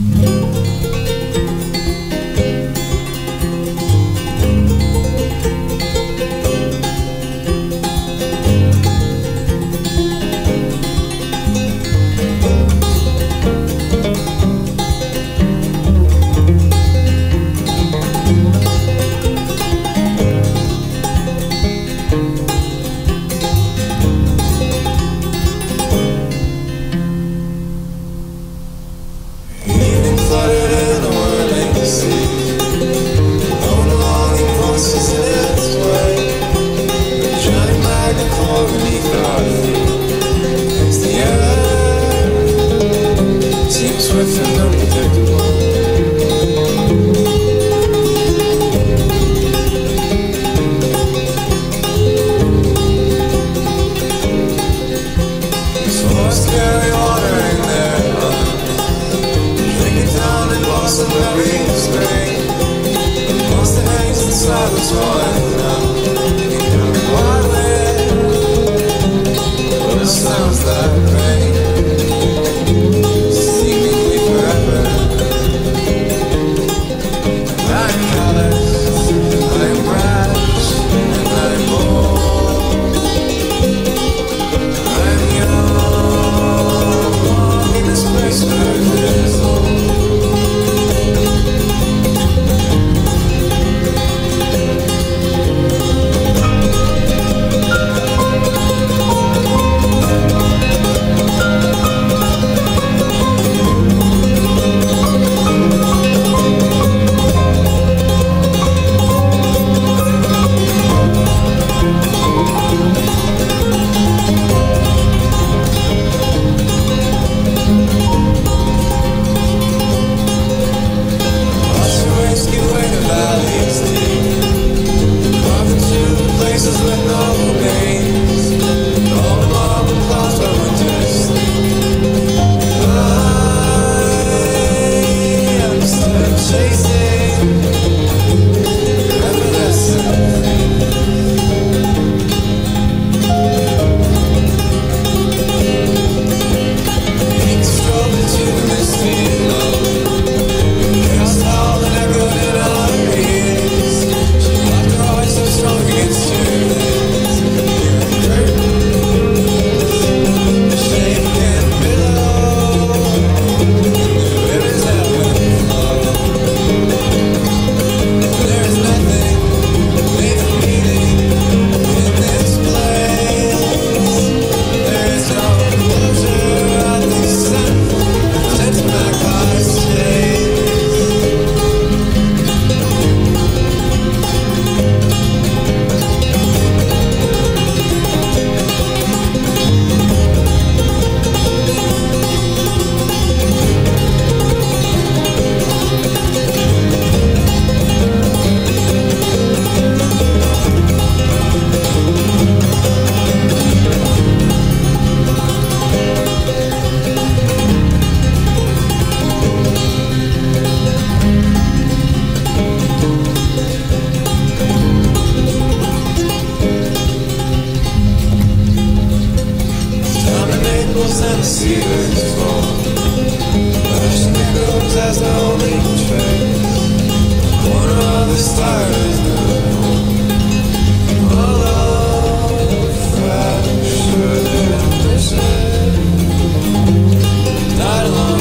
Música satisfied. years trace. One of the stars fractured. Not long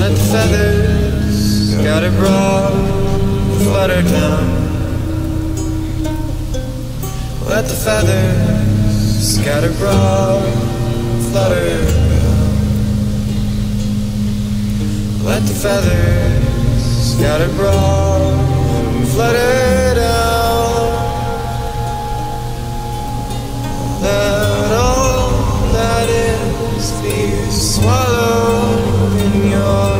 Let feathers scatter broad, flutter down let the feathers scatter broad, flutter. Let the feathers scatter broad, flutter down. Let all that is be swallowed in your.